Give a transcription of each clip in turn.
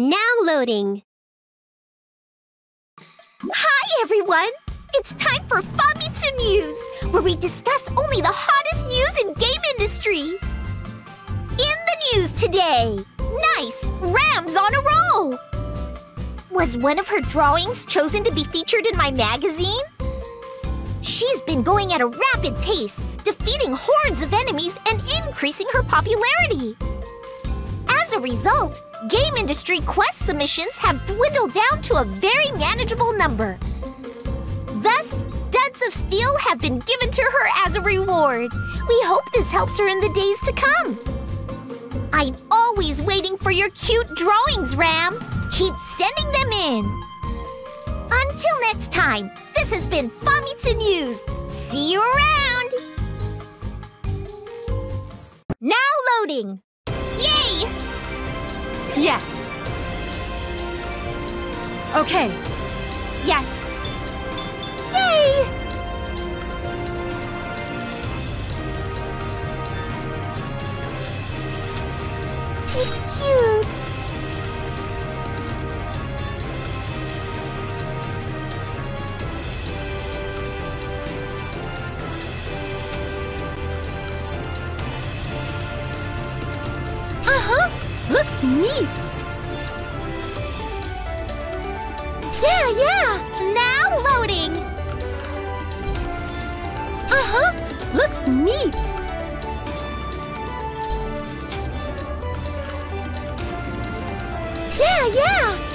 Now loading. Hi, everyone! It's time for Famitsu News, where we discuss only the hottest news in game industry. In the news today, nice! Ram's on a roll! Was one of her drawings chosen to be featured in my magazine? She's been going at a rapid pace, defeating hordes of enemies and increasing her popularity. As a result, game industry quest submissions have dwindled down to a very manageable number. Thus, duds of steel have been given to her as a reward. We hope this helps her in the days to come. I'm always waiting for your cute drawings, Ram. Keep sending them in. Until next time, this has been Famitsu News. See you around! Now loading! Yay! Yes. Okay. Yes. Yay! It's cute. Yeah, yeah. Now loading. Uh-huh. Looks neat. Yeah, yeah.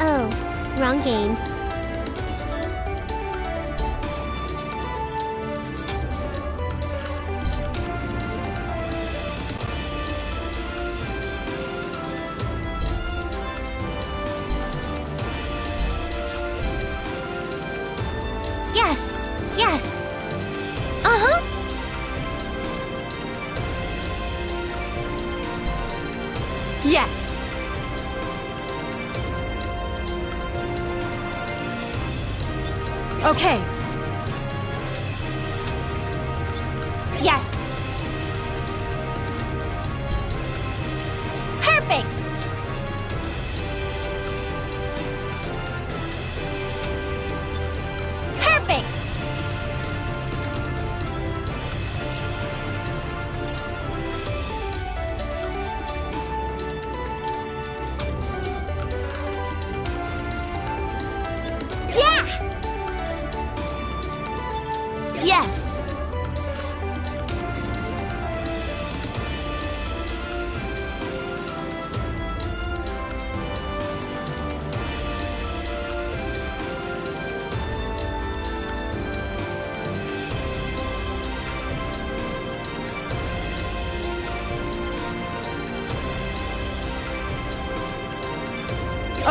Oh, wrong game.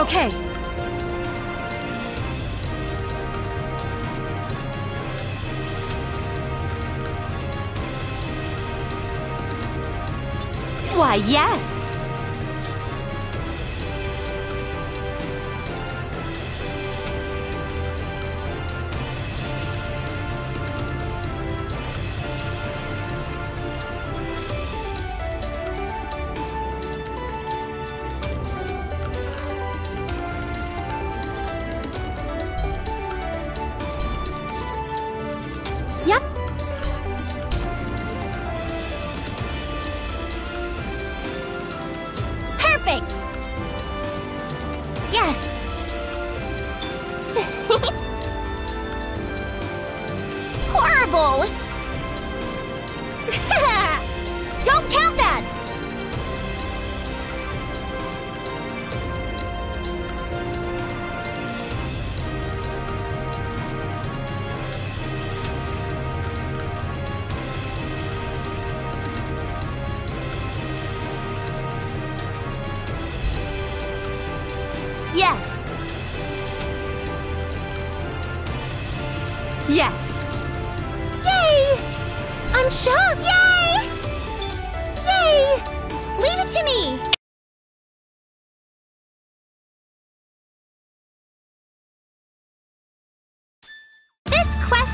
Okay.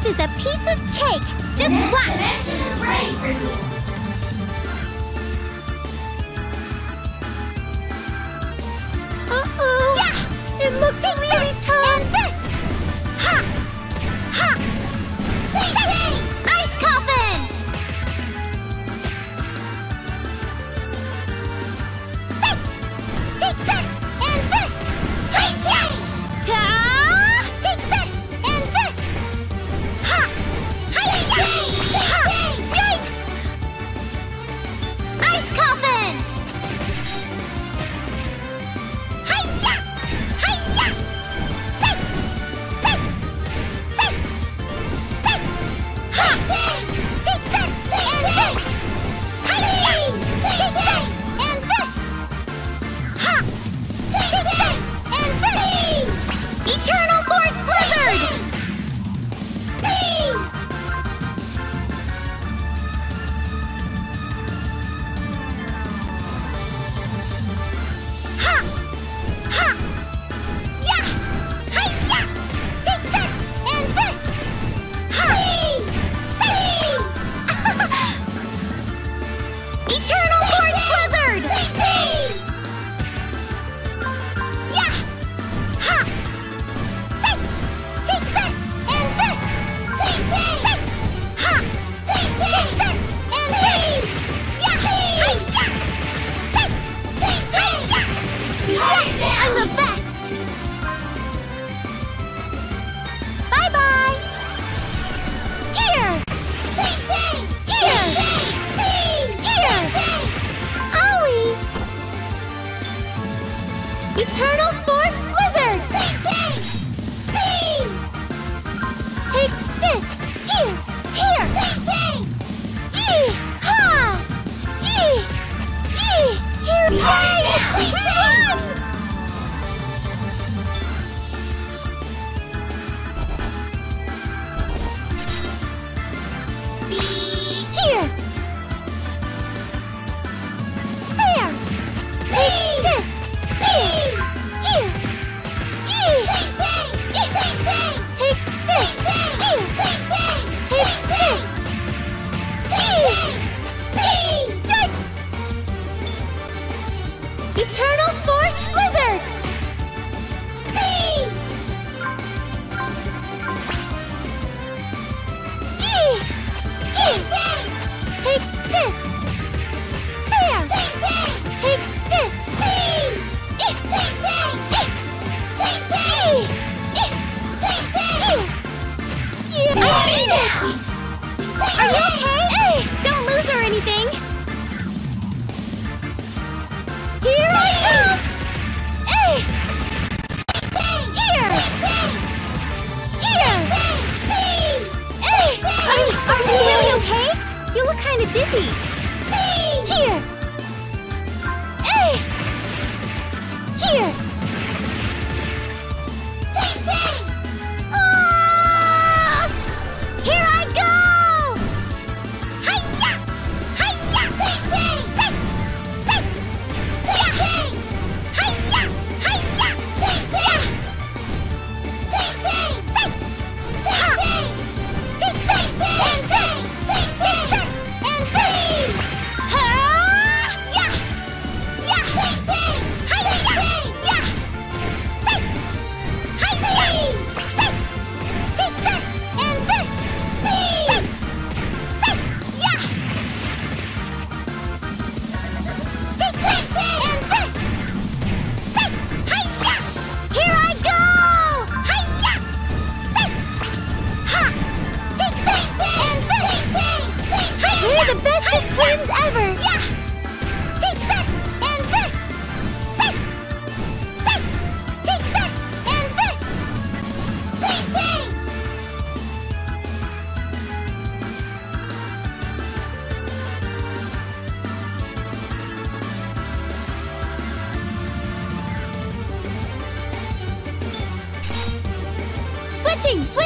gift is a piece of cake! Just the watch! Is ready for. Uh-oh! Yeah! It looks really tough!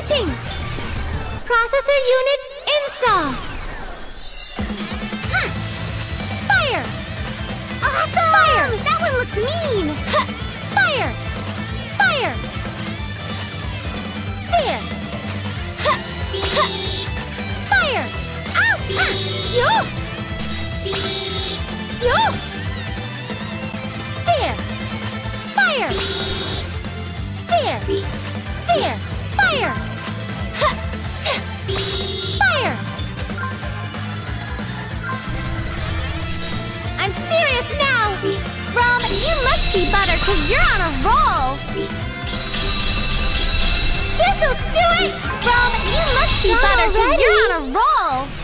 Processor unit install. Fire. Awesome. Fire. That one looks mean. Huh. Fire. Fire. There. Huh. Fire. Ow. Yo. Yo. There. Fire. There. There. Beefy Butter, cause you're on a roll! This'll do it! Rom, you must be Butter, cause you're on a roll!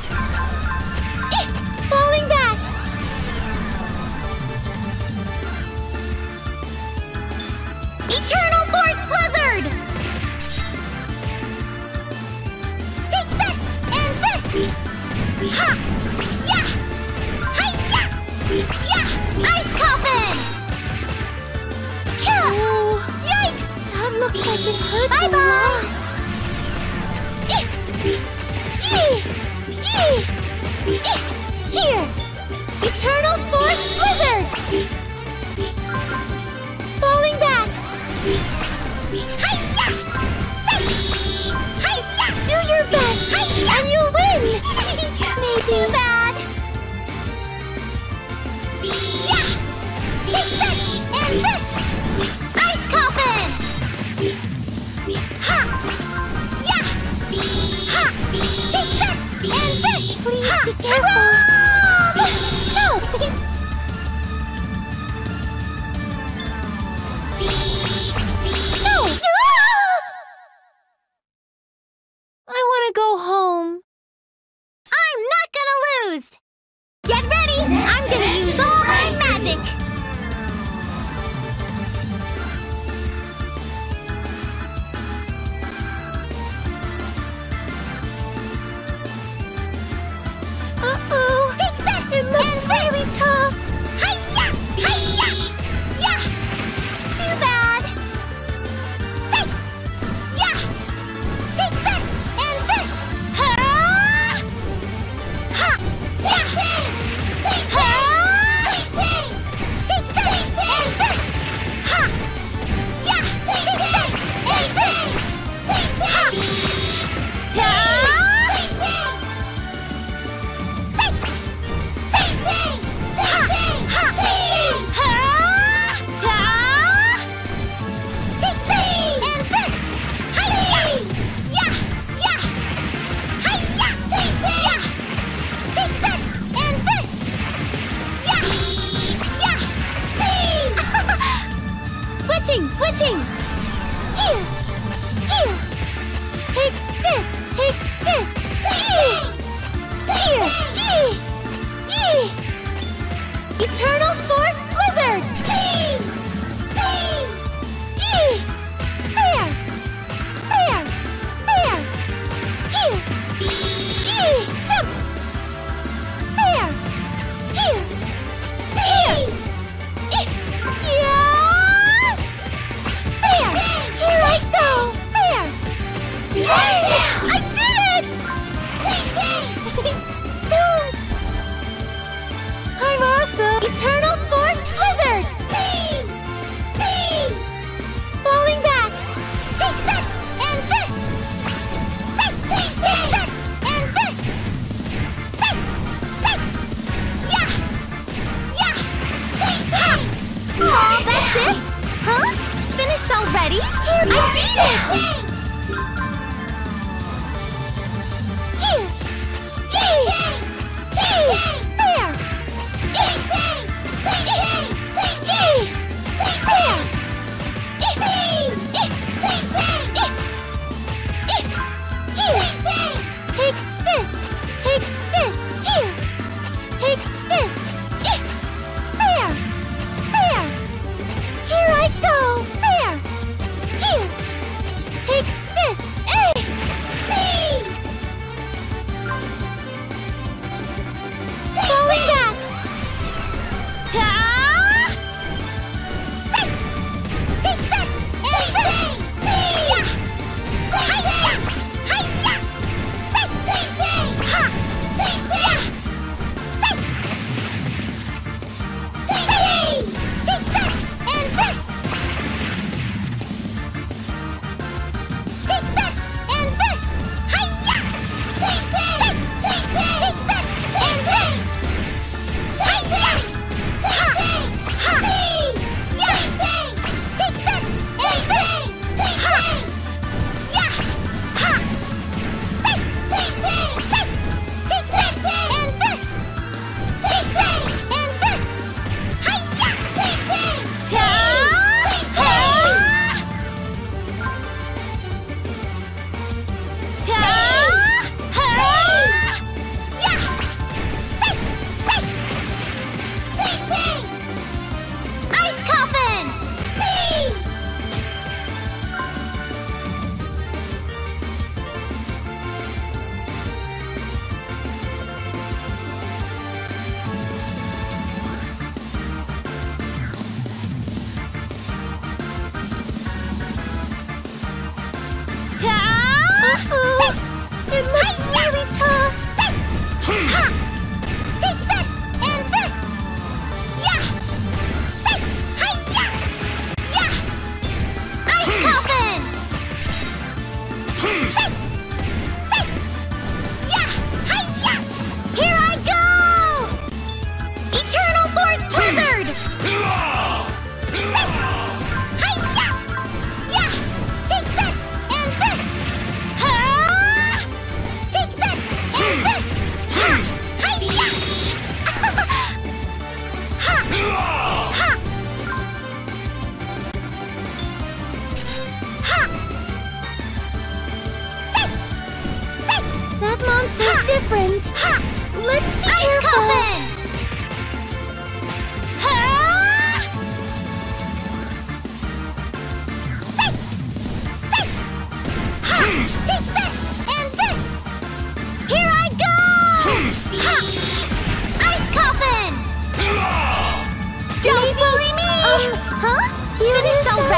バイバイ。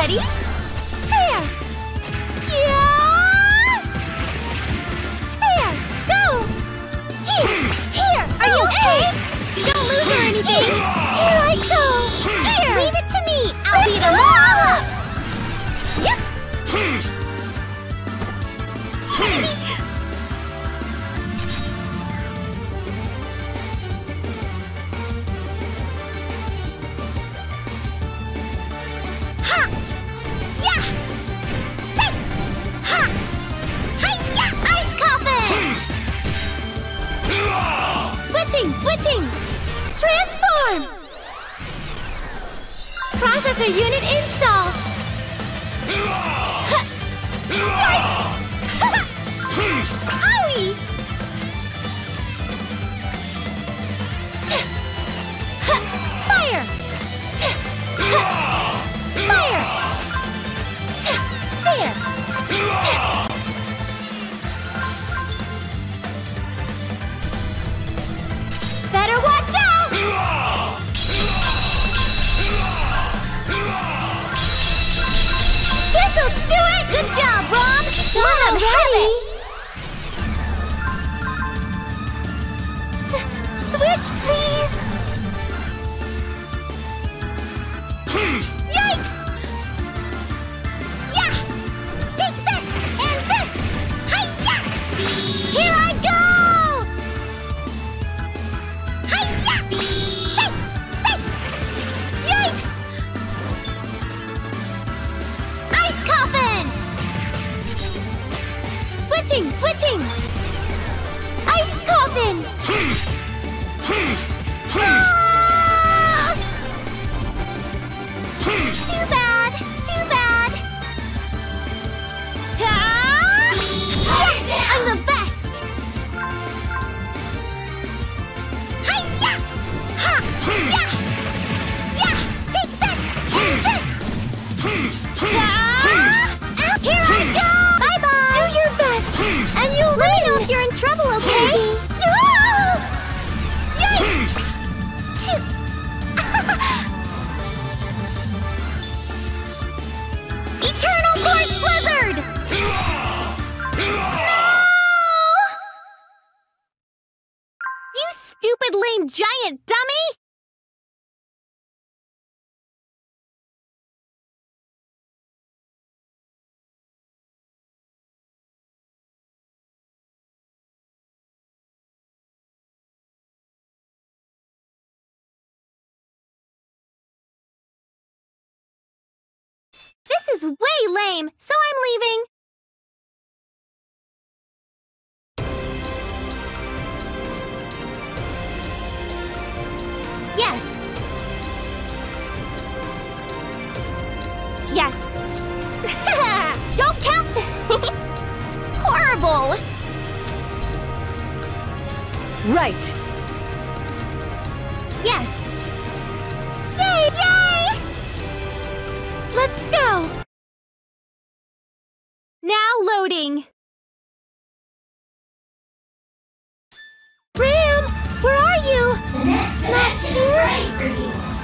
Ready? Here! Yeah! There! Go! Here! Here! Are oh, you okay? Hey. Don't lose or anything! Processor unit install. Please! Ah! rabbit! S switch, please! ice coffin! Please! Please! Please! way lame, so I'm leaving. Yes. Yes. Don't count Horrible! Right. Yes. Yay! Yay! Let's go! Now loading! Ram! Where are you? The next match is right for you!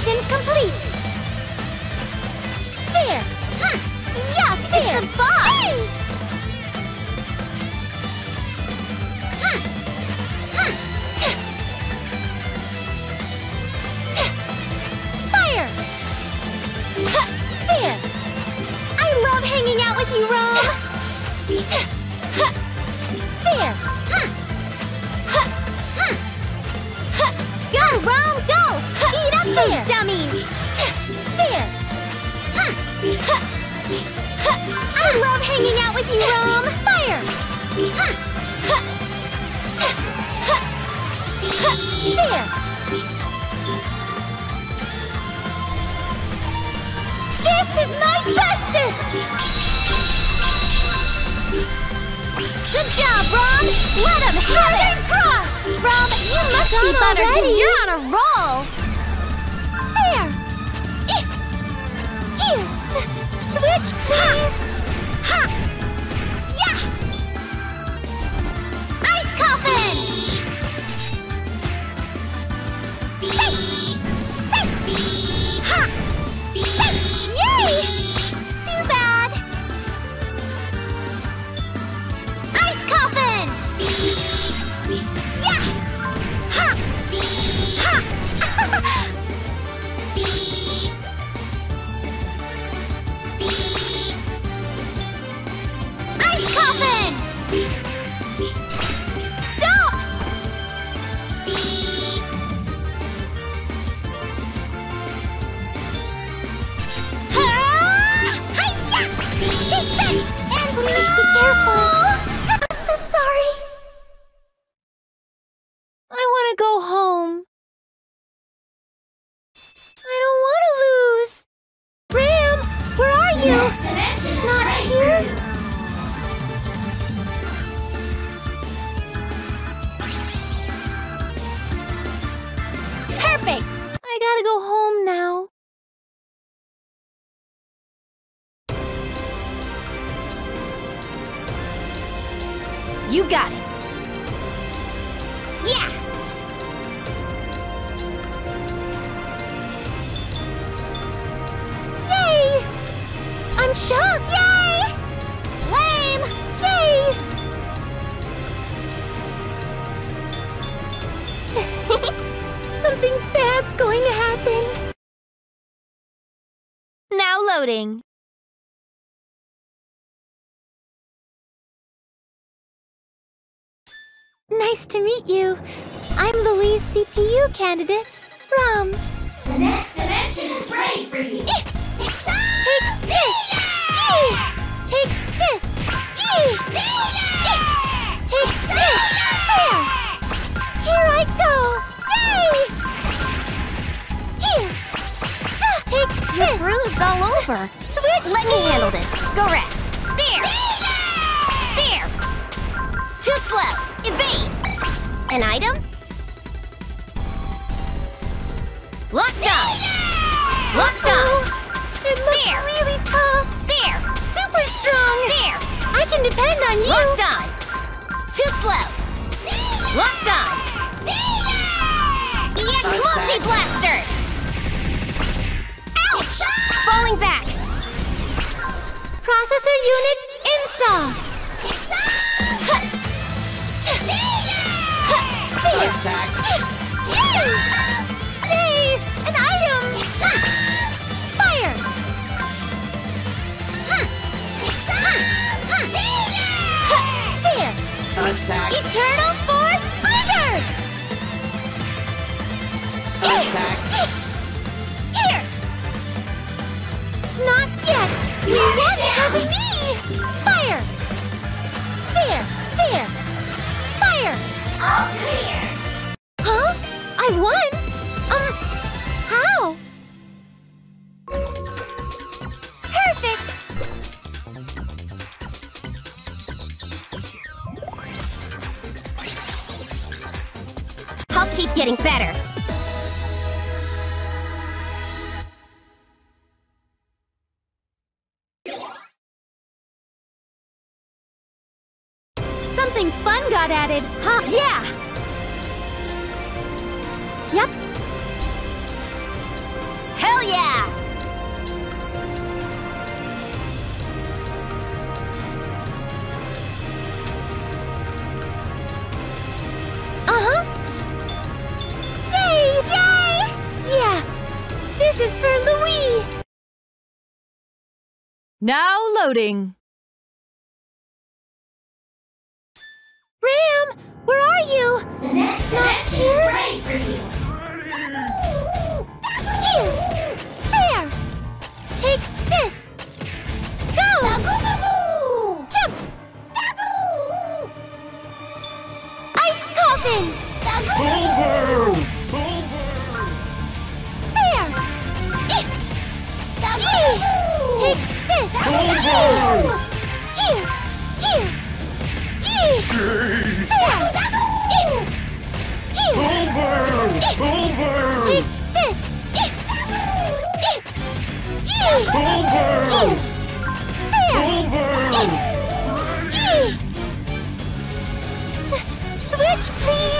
Transformation complete! Nice to meet you. I'm Lowee's CPU candidate, Rom. The next dimension is ready for you. Eh, take this! Over. Switch Let me handle this. Go rest. There! There! Too slow. Evade! An item? Locked on! Locked on! Oh, it looks there. really tough. There! Super strong! There! I can depend on you! Locked on! Too slow! Locked on! EX Multi-Blaster! Ouch! Falling back! Processor unit install! Fire! Eternal Force Blizzard! Attack! Here! Not yet! You won me! Fire! There! There! Fire! All clear. Now loading. Ram, where are you? The next here? is ready for you. Over! Over! Switch, please!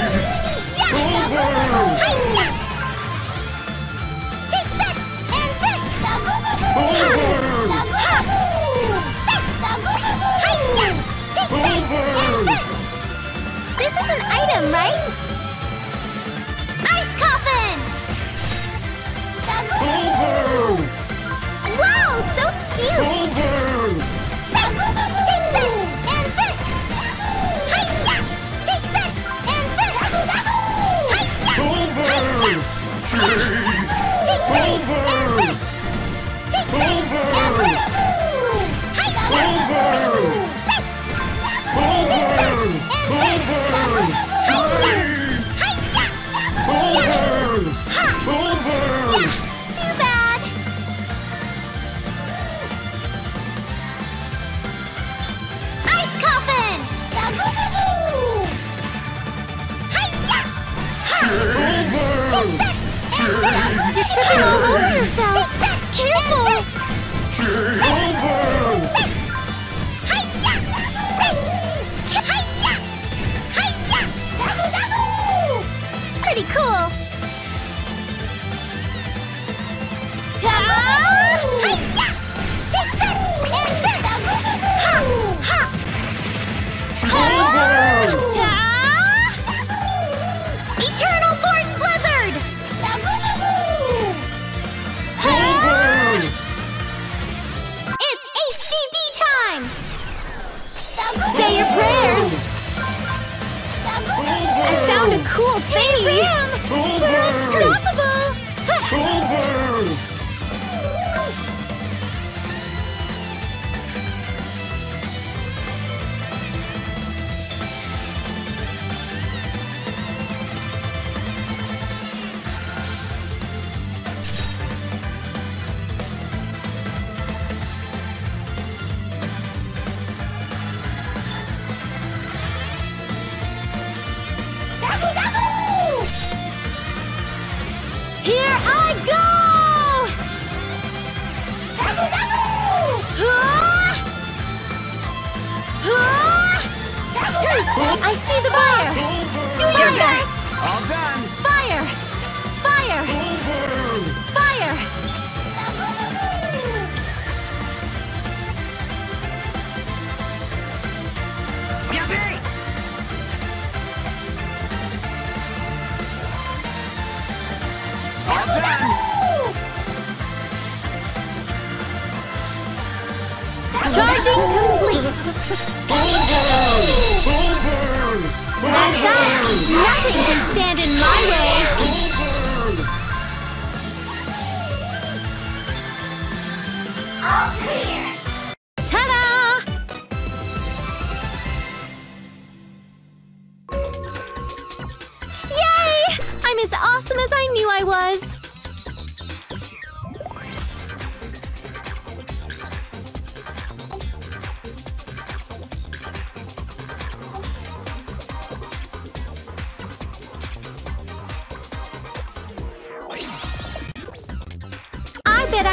tầng mấy?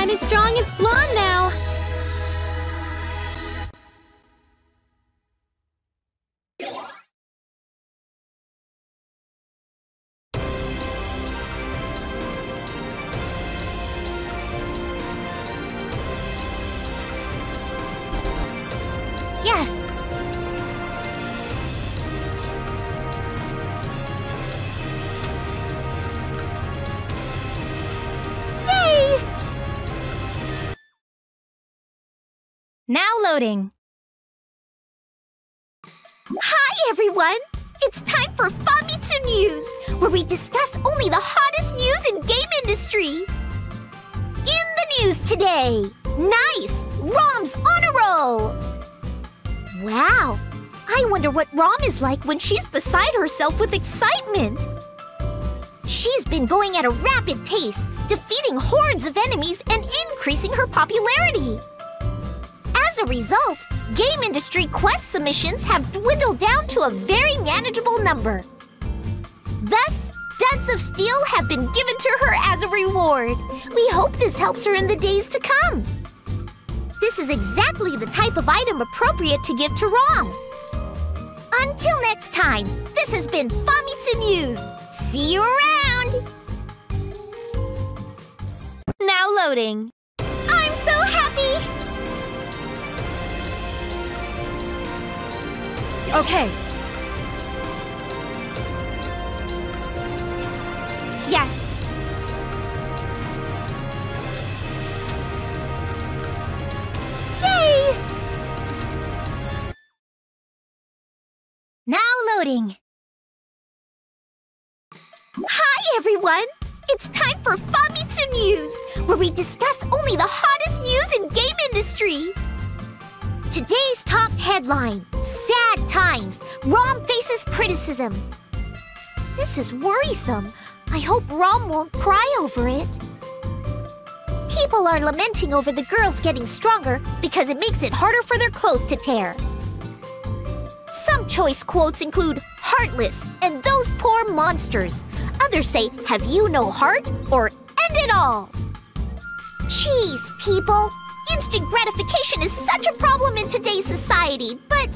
I'm as strong as Blanc now! Loading. Hi, everyone! It's time for Famitsu News, where we discuss only the hottest news in game industry. In the news today, nice! Rom's on a roll! Wow! I wonder what Rom is like when she's beside herself with excitement. She's been going at a rapid pace, defeating hordes of enemies and increasing her popularity. As a result, game industry quest submissions have dwindled down to a very manageable number. Thus, duds of steel have been given to her as a reward. We hope this helps her in the days to come. This is exactly the type of item appropriate to give to Rom. Until next time, this has been Famitsu News. See you around! Now loading. Okay. Yes. Yay! Now loading. Hi, everyone! It's time for Famitsu News, where we discuss only the hottest news in game industry. Today's top headline Times. Rom faces criticism. This is worrisome. I hope Rom won't cry over it. People are lamenting over the girls getting stronger because it makes it harder for their clothes to tear. Some choice quotes include heartless and those poor monsters. Others say, have you no heart? Or end it all. Jeez, people. Instant gratification is such a problem in today's society, but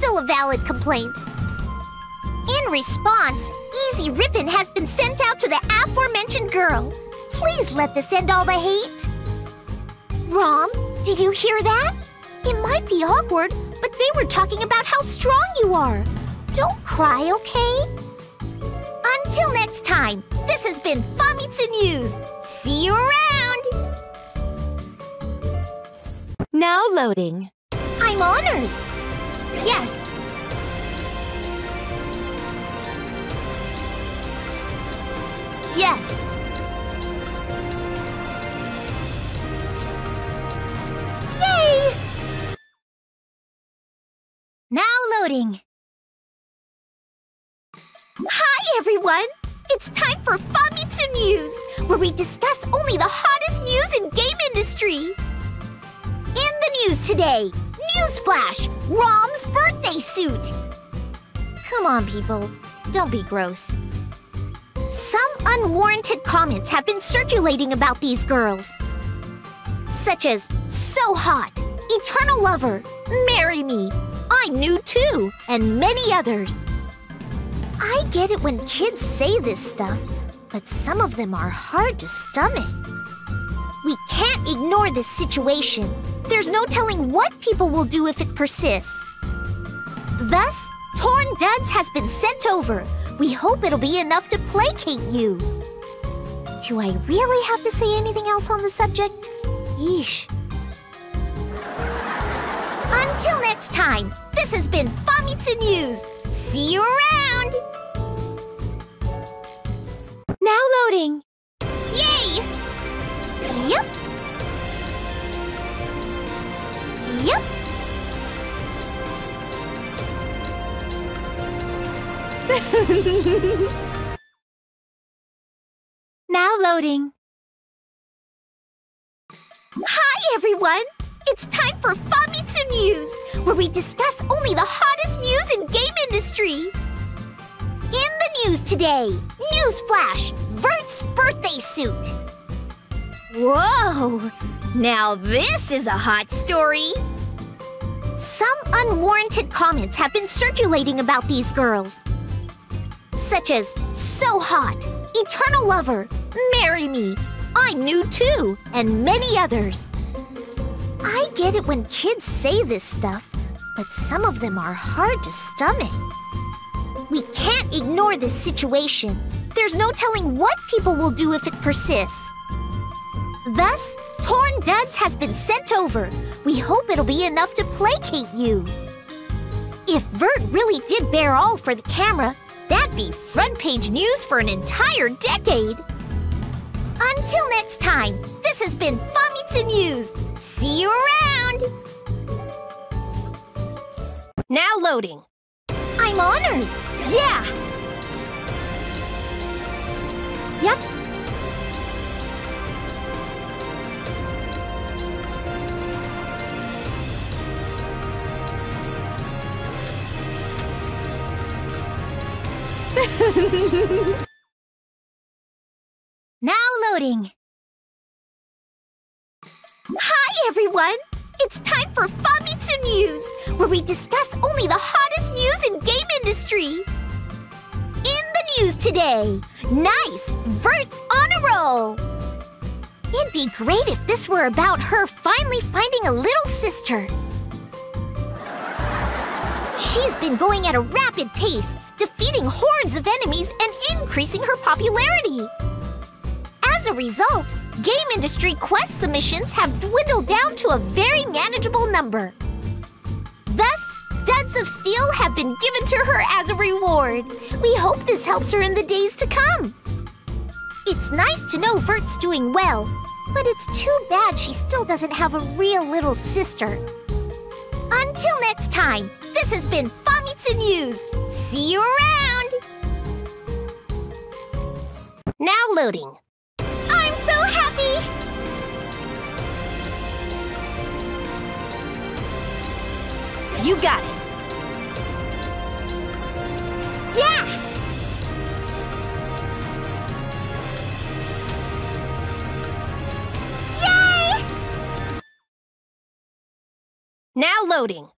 still a valid complaint. In response, Easy Rippin has been sent out to the aforementioned girl. Please let this end all the hate. Rom, did you hear that? It might be awkward, but they were talking about how strong you are. Don't cry, okay? Until next time, this has been Famitsu News. See you around! Now loading. I'm honored. Yes. Yes. Yay! Now loading. Hi, everyone! It's time for Famitsu News, where we discuss only the hottest news in game industry. In the news today, Newsflash! Rom's birthday suit! Come on, people. Don't be gross. Some unwarranted comments have been circulating about these girls. Such as, so hot, eternal lover, marry me, I knew too, and many others. I get it when kids say this stuff, but some of them are hard to stomach. We can't ignore this situation. There's no telling what people will do if it persists. Thus, Torn Duds has been sent over. We hope it'll be enough to placate you. Do I really have to say anything else on the subject? Yeesh. Until next time, this has been Famitsu News. See you around! Now loading. Yay! Yep. Now loading. Hi, everyone! It's time for Famitsu News, where we discuss only the hottest news in game industry. In the news today, Newsflash, Vert's birthday suit. Whoa! Now this is a hot story. Some unwarranted comments have been circulating about these girls. Such as, so hot, eternal lover, marry me, I knew too, and many others. I get it when kids say this stuff, but some of them are hard to stomach. We can't ignore this situation. There's no telling what people will do if it persists. Thus, Torn Duds has been sent over. We hope it'll be enough to placate you. If Vert really did bear all for the camera, that'd be front page news for an entire decade. Until next time, this has been Famitsu News. See you around! Now loading. I'm honored. Yeah. Yep. now loading. Hi, everyone! It's time for Famitsu News, where we discuss only the hottest news in game industry. In the news today, nice, Vert's on a roll. It'd be great if this were about her finally finding a little sister. She's been going at a rapid pace, defeating hordes of enemies and increasing her popularity. As a result, game industry quest submissions have dwindled down to a very manageable number. Thus, duds of steel have been given to her as a reward. We hope this helps her in the days to come. It's nice to know Vert's doing well, but it's too bad she still doesn't have a real little sister. Until next time, this has been Famitsu News. See you around! Now loading. I'm so happy! You got it. Yeah! Yay! Now loading.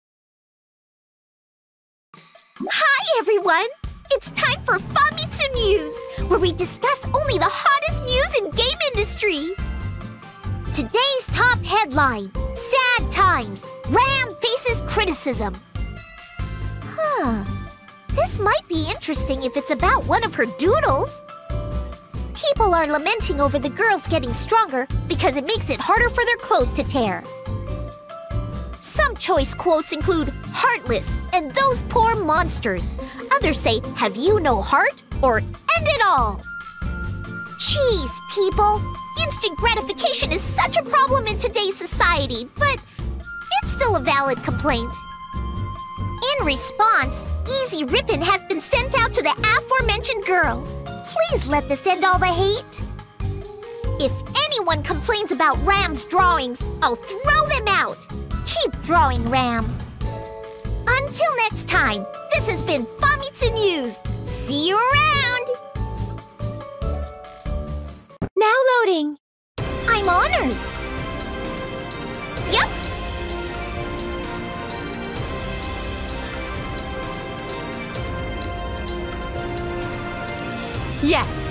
Hi, everyone! It's time for Famitsu News, where we discuss only the hottest news in game industry. Today's top headline Sad Times Ram faces criticism. Huh. This might be interesting if it's about one of her doodles. People are lamenting over the girls getting stronger because it makes it harder for their clothes to tear. Some choice quotes include heartless and those poor monsters. Others say, have you no heart? Or end it all. Jeez, people. Instant gratification is such a problem in today's society, but it's still a valid complaint. In response, Easy Rippin has been sent out to the aforementioned girl. Please let this end all the hate. If anyone complains about Ram's drawings, I'll throw them out. Keep drawing, Ram. Until next time, this has been Famitsu News. See you around! Now loading. I'm honored. Yep. Yes.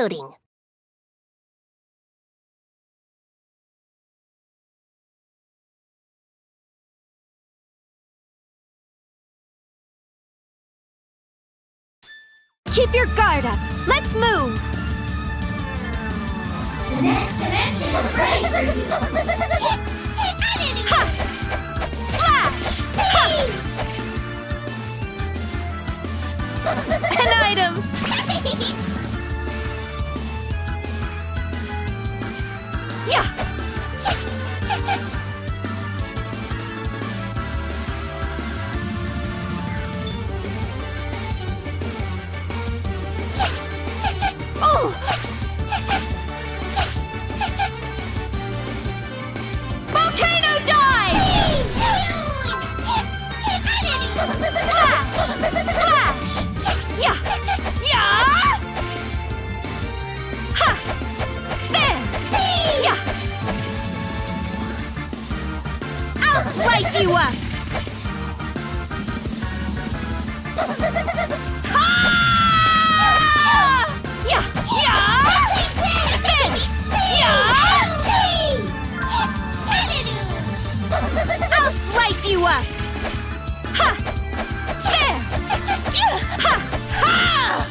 Loading. Keep your guard up. Let's move. The next dimension is you. Ha! Slash! Ha! An item. やチェッチェッチェッチェッチェッチェッおうチェッ slice you up! Yeah! Yeah! I'll slice you up! Ha! There! Ha! Ha!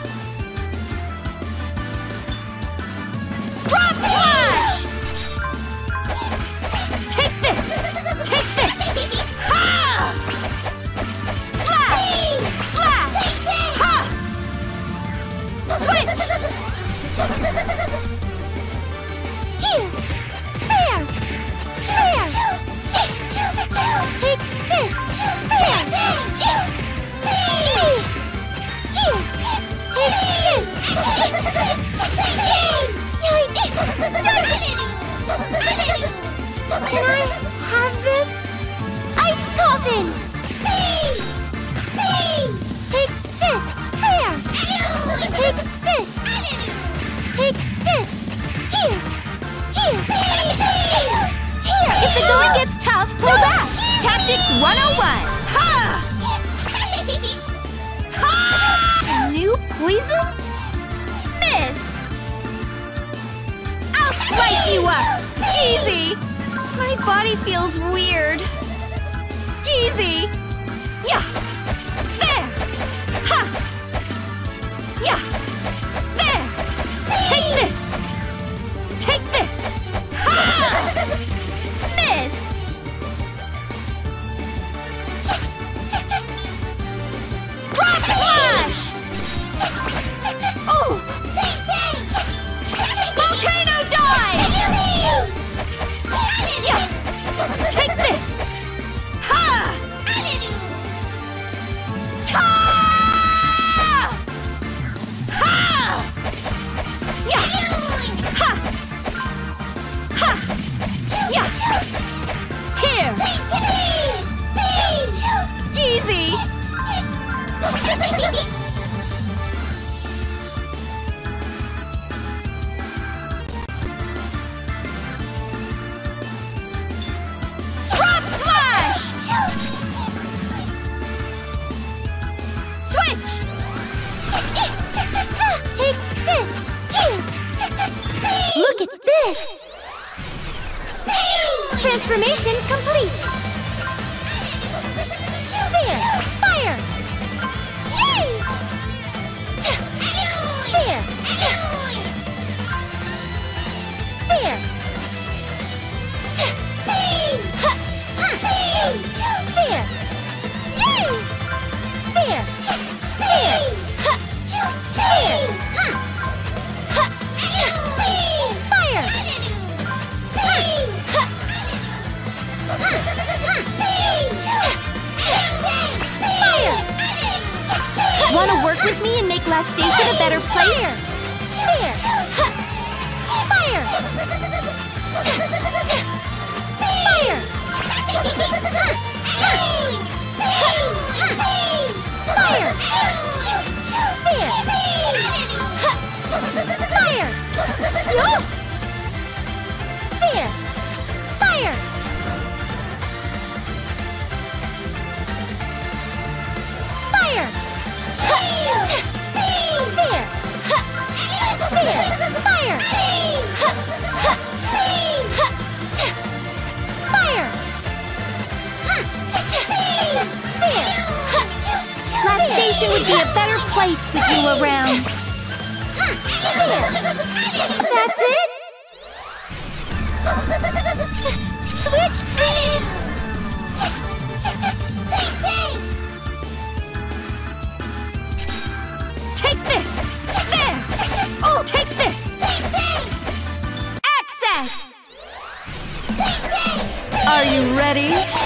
this! Transformation complete! With me and make Lastation a better place! Fire! Fire! Fire! Fire! Fire! Fire! No! Fire! Fire! Fire! There! Lastation would be a better place with you around. That's it! Switch, please! ready?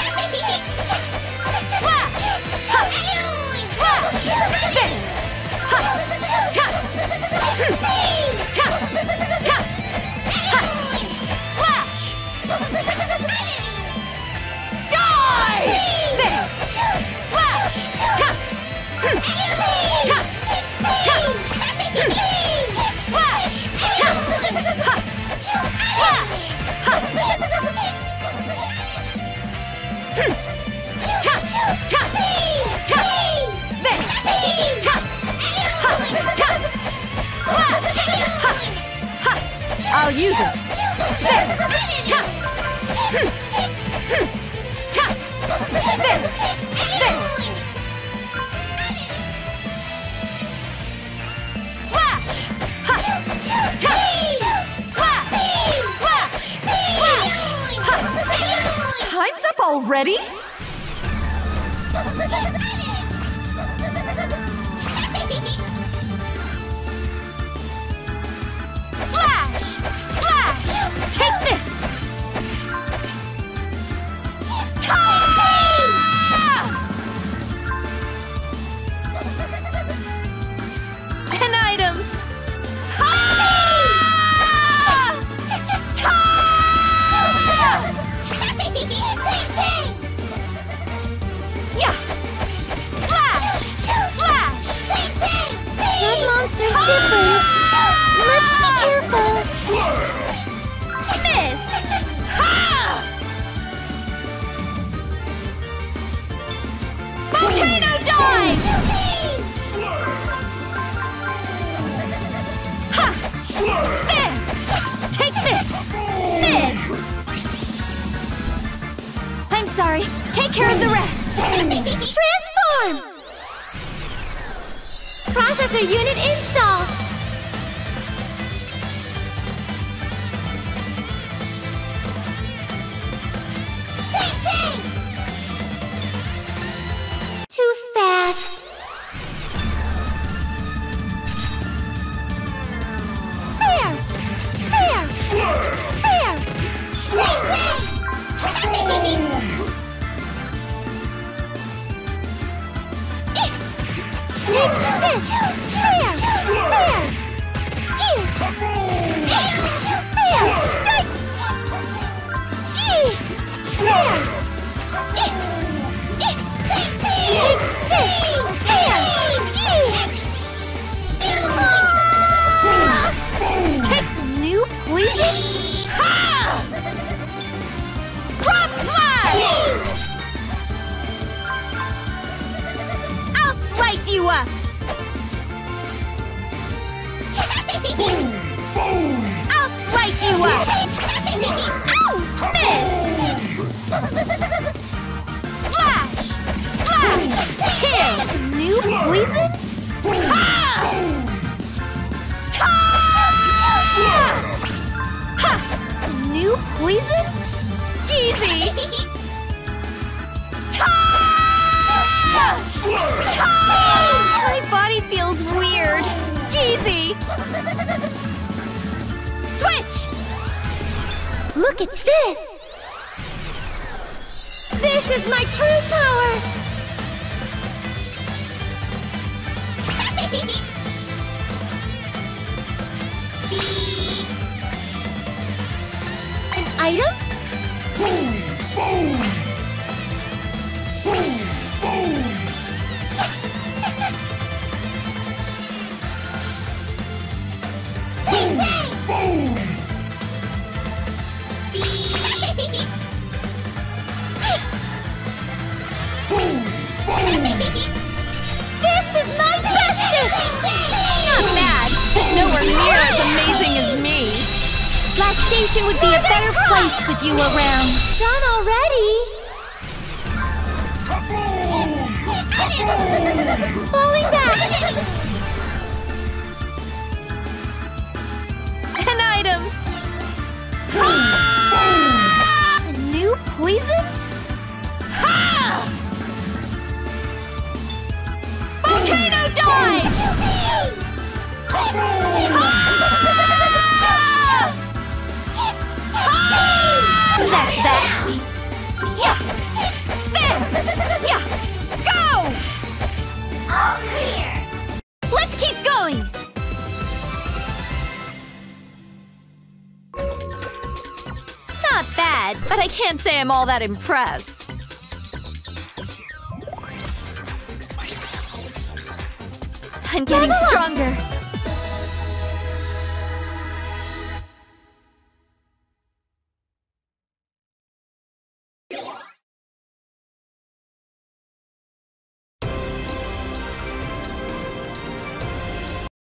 Use it. There. Flash. Flash. Flash. Flash. Time's up already? Sorry. Take care of the rest. Transform! Processor unit installed. This! This is my true power! An item? This is my bestest! Not bad, but nowhere near as amazing as me. Lastation would be a better place with you around. Done already? Falling back! An item! A new poison? That's that! Yeah! There! Yeah! Go! Let's keep going! Not bad, but I can't say I'm all that impressed. I'm getting stronger.